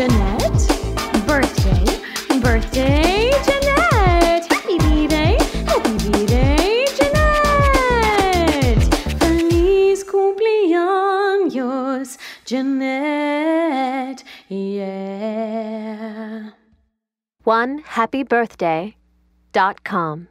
Jeanette. Birthday, birthday, Jeanette. Happy birthday, happy B-Day, Jeanette. Feliz cumpleaños, Jeanette. Yeah. One happy birthday dot com.